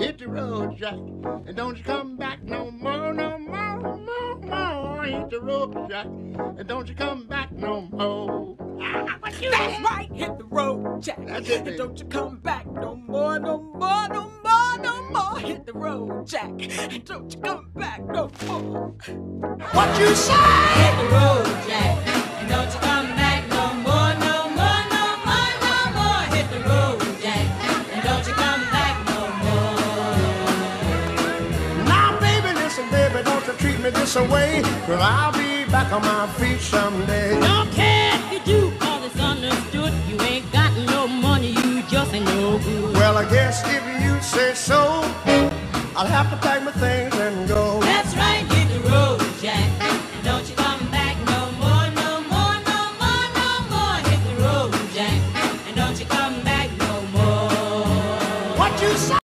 hit the road, Jack, and don't you come back no more, no more, no more. Hit the road, Jack, and don't you come back no more. Ah, That's right, hit the road, Jack. That's it, And don't you come back no more, no more, no more, no more. Hit the road, Jack. And don't you come back no more. What you say? Hit the road, to treat me this away, cause I'll be back on my feet someday. Don't care if you do, cause it's understood. You ain't got no money, you just ain't no good. Well, I guess if you say so, I'll have to pack my things and go. That's right, hit the road, Jack. Don't you come back no more, no more, no more, no more. Hit the road, Jack. And don't you come back no more. What you say?